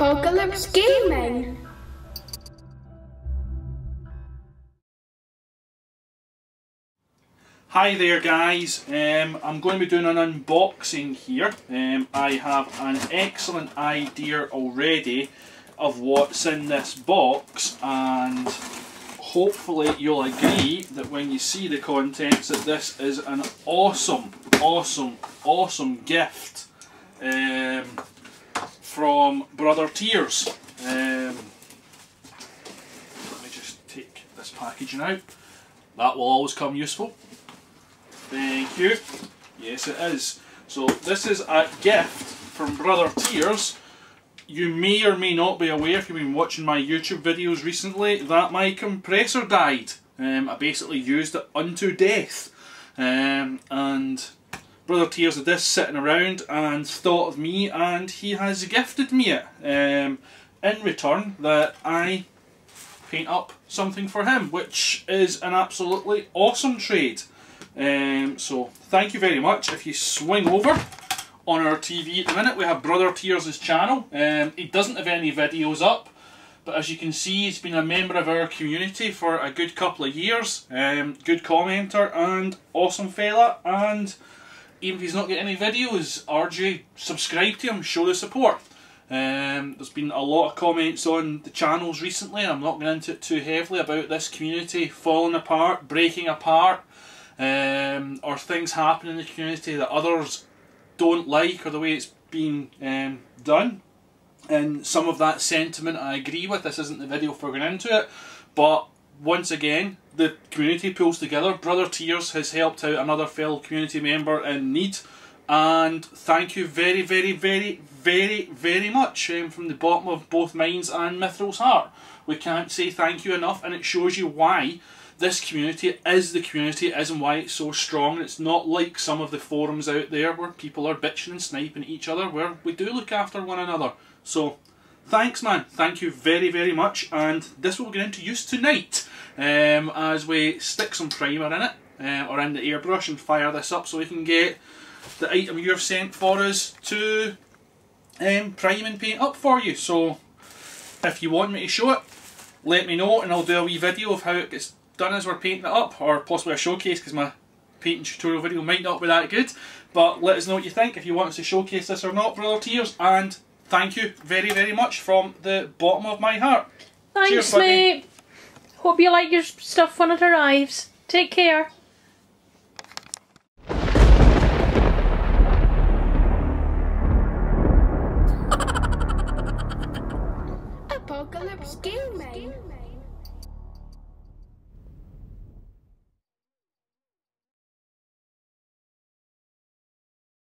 Apocalypse Gaming. Hi there guys, um, I'm going to be doing an unboxing here. Um, I have an excellent idea already of what's in this box and hopefully you'll agree that when you see the contents that this is an awesome, awesome, awesome gift um, from BrotherTearz. Um, let me just take this packaging out. That will always come useful. Thank you. Yes it is. So this is a gift from BrotherTearz. You may or may not be aware if you've been watching my YouTube videos recently that my compressor died. Um, I basically used it unto death. Um, and BrotherTearz had this sitting around and thought of me and he has gifted me it. Um, in return that I paint up something for him which is an absolutely awesome trade. Um, so thank you very much. If you swing over on our TV at the minute, we have BrotherTearz' channel. Um, he doesn't have any videos up, but as you can see, he's been a member of our community for a good couple of years. Um, good commenter and awesome fella. And even if he's not getting any videos, RJ, subscribe to him, show the support. Um, there's been a lot of comments on the channels recently. I'm not going into it too heavily about this community falling apart, breaking apart um, or things happening in the community that others don't like or the way it's being um, done. And some of that sentiment I agree with. This isn't the video for going into it, but once again, the community pulls together. BrotherTearz has helped out another fellow community member in need, and thank you very, very, very, very, very much um, from the bottom of both minds and Mithril's heart. We can't say thank you enough, and it shows you why this community is the community it is and why it's so strong. It's not like some of the forums out there where people are bitching and sniping at each other, where we do look after one another. So, thanks man, thank you very very much, and this will get into use tonight um, as we stick some primer in it, uh, or in the airbrush and fire this up so we can get the item you've sent for us to um, prime and paint up for you. So, if you want me to show it, let me know and I'll do a wee video of how it gets done as we're painting it up, or possibly a showcase because my painting tutorial video might not be that good. But let us know what you think, if you want us to showcase this or not, BrotherTearz, and thank you very, very much from the bottom of my heart. Thanks, Cheers, mate. Hope you like your stuff when it arrives. Take care. Apocalypse Gaming.